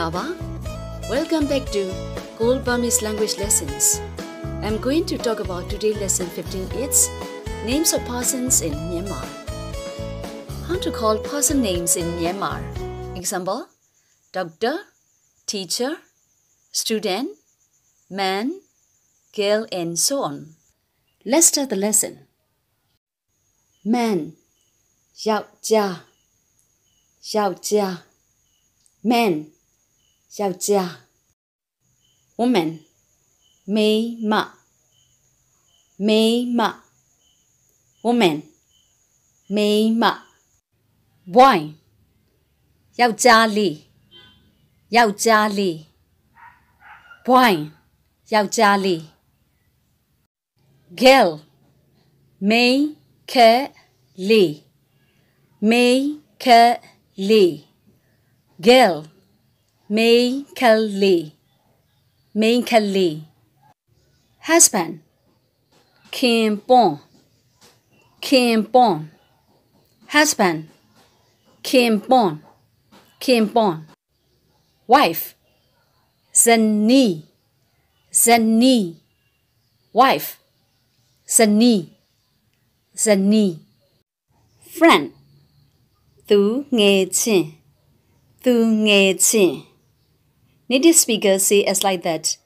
Malava. Welcome back to Gold Burmese Language Lessons. I'm going to talk about today lesson 15 it's Names of Persons in Myanmar. How to call person names in Myanmar. Example Doctor, Teacher, Student, Man, Girl, and so on. Let's start the lesson. Man, Xiao Jia, Xiao Jia, Man. 要嫁。我们没嘛，没嘛，我们没嘛。Why？要家里，要家里。Why？要家里。Girl，没可里，没可里。Girl。May Kelly. May Kelly. Husband. Kim Bon. Kim Bon. Husband. Kim Bon. Kim Bon. Wife. Zenny. Zenny. Wife. Zenny. Zenny. Friend. Tu nghe chin. Tu nghe chin. Native speakers say it's like that.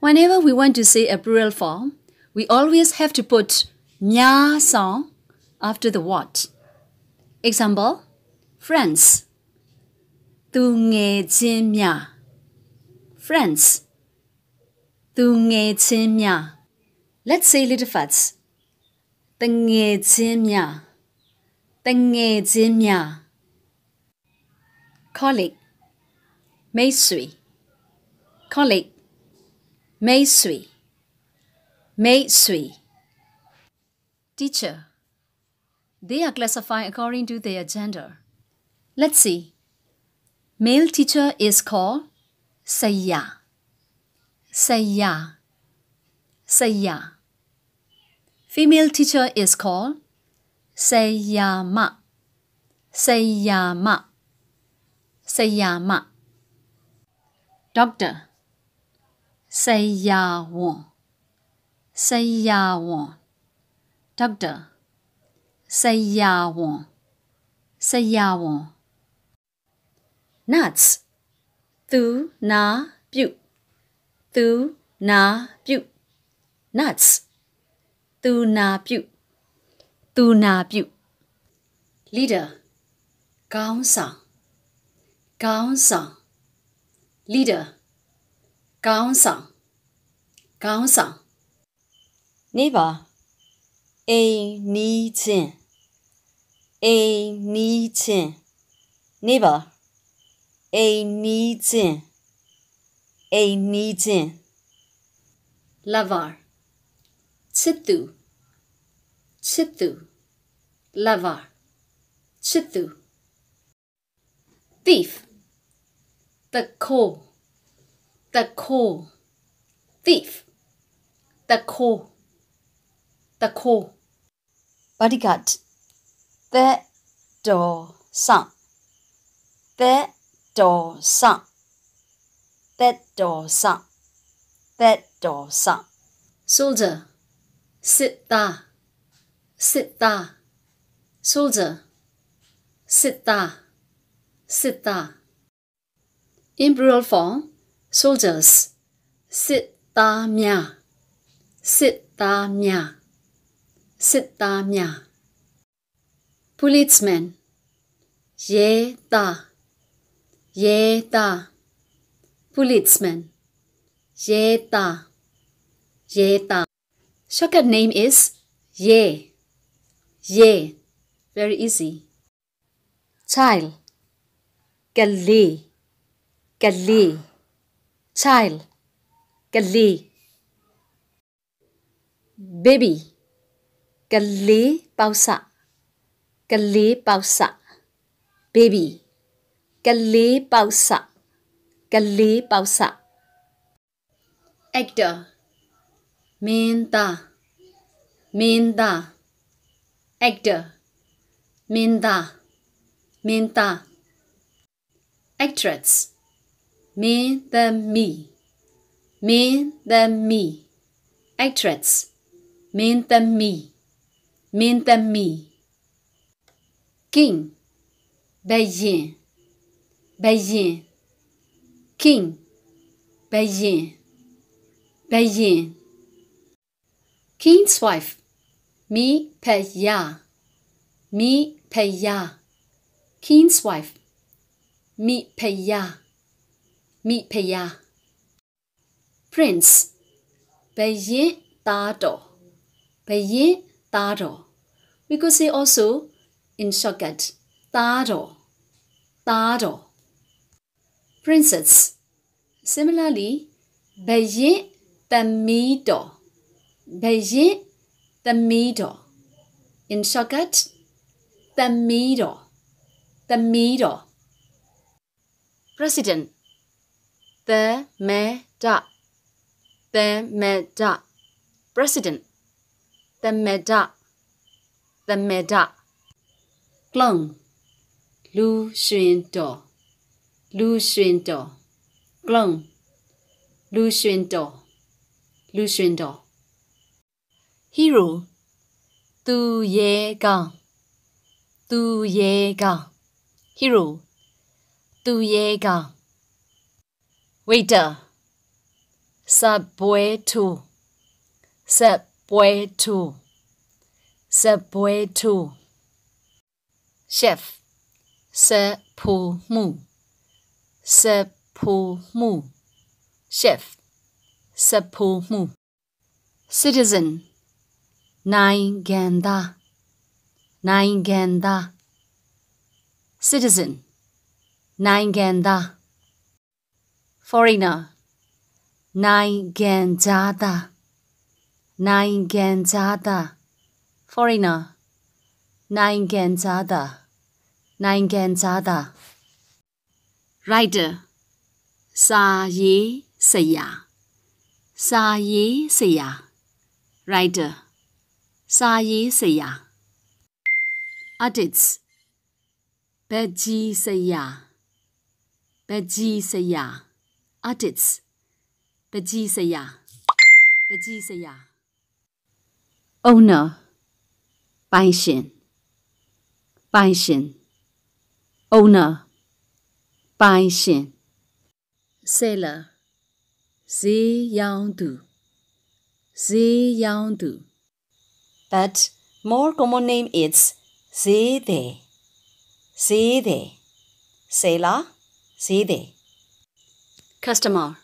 Whenever we want to say a plural form, we always have to put nya song after the what. Example, friends. Tu nghe chin. Friends. Tu nghe chin. Let's say little fats. Tu nghe chin. တငယ်ချင်းများ colleague မိတ်ဆွေ colleague မိတ်ဆွေမိတ်ဆွေ teacher they are classified according to their gender let's see male teacher is called saya saya saya Female teacher is called Sayama, say yama Doctor, Sayawon, Sayawon. Doctor, Sayawon, Sayawon. Nuts, Thu na bu, Thu na bu. Nuts, Thu na bu. သူနာပြု leader ကောင်းဆောင်ကောင်းဆောင် leader ကောင်းဆောင်ကောင်းဆောင် neighbor အိမ်နီးချင်းအိမ်နီးချင်း neighbor အိမ်နီးချင်းအိမ်နီးချင်း lover ချစ်သူ Chitu, lavar, chitu. Thief, the coal, the coal, thief, the coal, the coal. Bodyguard, the door sun, the door sun, the door sun, the door sun, Soldier, sit down sitta, soldier, sitta, sitta. In plural form, soldiers, sittamya, sittamya, mia. Policeman, yeda, yeda, policeman, yeda, yeda. Shortcut name is Ye. Ye. Very easy. Child. Gali. Gali. Child. Gali. Baby. Gali pausa. Gali pausa. Baby. Gali pausa. Gali pausa. Actor Minta Minta actor menta minta. Actress. Me the me. Me the me. Actress. Min the me. Min the me. King. Beijing. Beijing. King. Beijing. Beijing. King's wife. Mi peya, Mi peya, king's wife. Mi peya, Mi peya. Prince. Beyin tado. Beyin tado. We could say also in shortcut. Tado. Tado. Princess. Similarly, beyin tamido. Beyin the middle. In shortcut, the middle, the middle. President, the middle, the middle. President, the middle, the middle. Glung, Lu Xuan Do, Lu Xuan Do. Glung, Lu Xuan Do, Lu Xuan Do hero သူရဲကောင်းသူရဲကောင်း hero သူရဲကောင်း waiter စပွဲသူစပွဲသူစပွဲသူ chef စဖူမှုစဖူမှု chef စဖူမှု citizen Naiganda, Naiganda. Citizen, Naiganda. Foreigner, Naiganjada, Naiganjada. Foreigner, Naiganjada, Naiganjada. Rider, Saye Saya, Saye Saya. Rider. Saya,，Adits，pergi, saya, pergi, saya, adits, pergi, saya, pergi, saya, owner, pension, pension, owner, pension, seller, zay, yaudhu, zay, yaudhu. but more common name is Sede. Sede. Sela. Sede. Customer.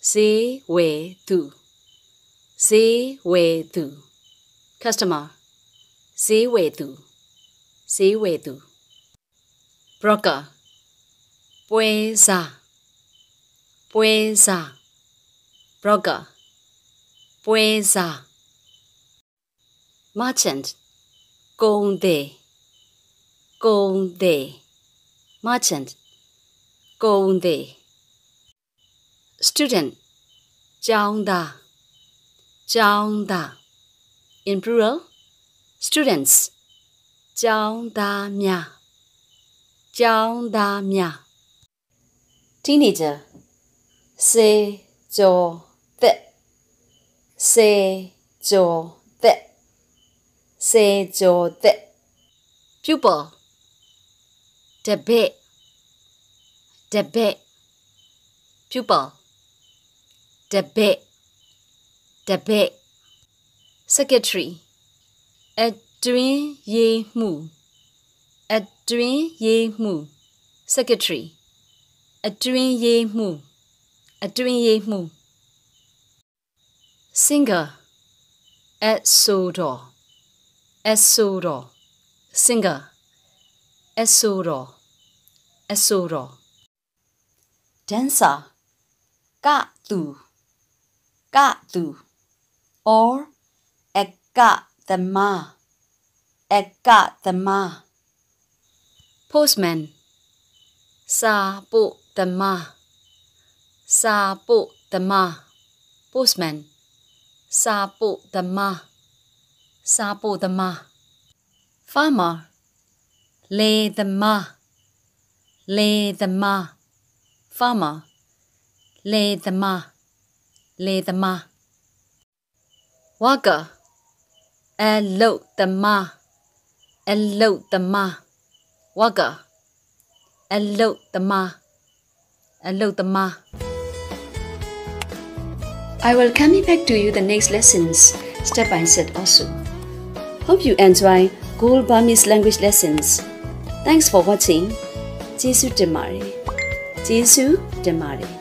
Se tu. Se tu. Customer. Se tu. Se tu. Broker. Puesa. Puesa. Broker. Puesa merchant, Gong De, Gong De, merchant, Gong De. Student, Jiang Da, Jiang Da. In plural, students, Jaunda mia, Jaunda mia. Teenager, Se jo Se jo 세조대 pupil. Debate debate pupil. Debate bit secretary. Adrin Ye Mu Adrin Ye Mu Secretary. Adrin Ye Mu Adrin Ye Mu Singer. At Sodor Esuro, singer. Esuro, esuro. Dancer, gatu, gatu, or egatama, egatama. Postman, sabu the ma, sabu the ma. Postman, sabu the ma. စာပို့သမား farmer လေသမားလေသမား farmer လေသမားလေသမား worker အလုတ်သမားအလုတ်သမား worker အလုတ်သမားအလုတ်သမား I will come back to you the next lessons step by step also. Hope you enjoy Gold Burmese language lessons. Thanks for watching. Jesu Demare. Jesu Demare.